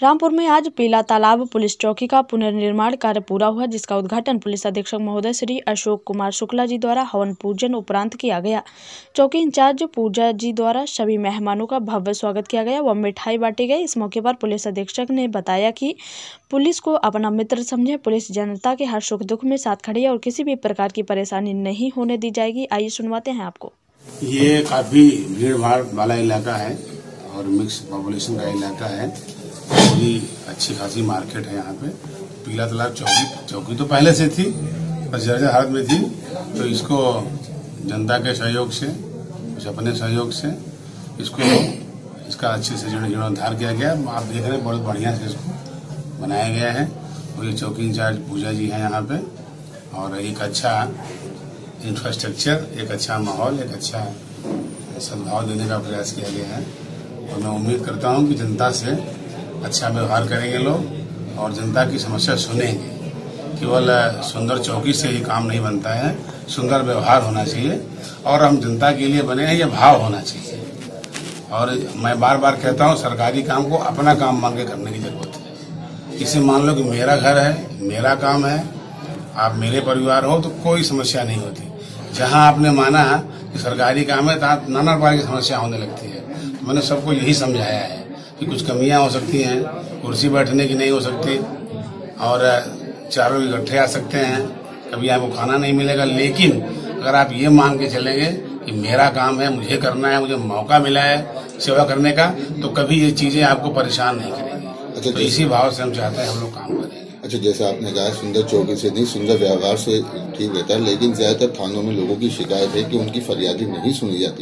रामपुर में आज पीला तालाब पुलिस चौकी का पुनर्निर्माण कार्य पूरा हुआ, जिसका उद्घाटन पुलिस अधीक्षक महोदय श्री अशोक कुमार शुक्ला जी द्वारा हवन पूजन उपरांत किया गया। चौकी इंचार्ज पूजा जी द्वारा सभी मेहमानों का भव्य स्वागत किया गया व मिठाई बांटी गई। इस मौके पर पुलिस अधीक्षक ने बताया कि पुलिस को अपना मित्र समझे, पुलिस जनता के हर सुख दुख में साथ खड़ी है और किसी भी प्रकार की परेशानी नहीं होने दी जाएगी। आइए सुनवाते हैं आपको। ये काफ़ी भीड़ वाला इलाका है और मिक्स पॉपुलेशन का इलाका है। पूरी अच्छी खासी मार्केट है यहाँ पे। पीला तालाब चौकी चौकी तो पहले से थी, पर जर्जर हालत में थी तो इसको जनता के सहयोग से कुछ अपने सहयोग से इसको इसका अच्छे से जीर्णोद्धार किया गया। आप देख रहे हैं, बहुत बढ़िया से इसको बनाया गया है। और ये चौकी इंचार्ज पूजा जी हैं यहाँ पे। और एक अच्छा इंफ्रास्ट्रक्चर एक अच्छा माहौल, एक अच्छा सद्भाव देने का प्रयास किया गया है। और मैं उम्मीद करता हूँ कि जनता से अच्छा व्यवहार करेंगे लोग और जनता की समस्या सुनेंगे। केवल सुंदर चौकी से ही काम नहीं बनता है। सुंदर व्यवहार होना चाहिए और हम जनता के लिए बने हैं, ये भाव होना चाहिए। और मैं बार बार कहता हूँ, सरकारी काम को अपना काम मान के करने की ज़रूरत है। इसे मान लो कि मेरा घर है, मेरा काम है, आप मेरे परिवार हो तो कोई समस्या नहीं होती। जहाँ आपने माना कि सरकारी काम है तो नाना प्रकार की समस्या होने लगती है। तो मैंने सबको यही समझाया है। कि कुछ कमियाँ हो सकती हैं कुर्सी बैठने की नहीं हो सकती और चारों इकट्ठे आ सकते हैं कभी आपको खाना नहीं मिलेगा। लेकिन अगर आप ये मान के चलेंगे कि मेरा काम है मुझे करना है मुझे मौका मिला है सेवा करने का तो कभी ये चीज़ें आपको परेशान नहीं करेंगी। अच्छा तो इसी भाव से हम चाहते हैं हम लोग काम करें। अच्छा जैसे आपने कहा सुंदर चौकी से नहीं सुंदर व्यवहार से ठीक रहता है लेकिन ज़्यादातर थानों में लोगों की शिकायत है कि उनकी फरियादी नहीं सुनी जाती।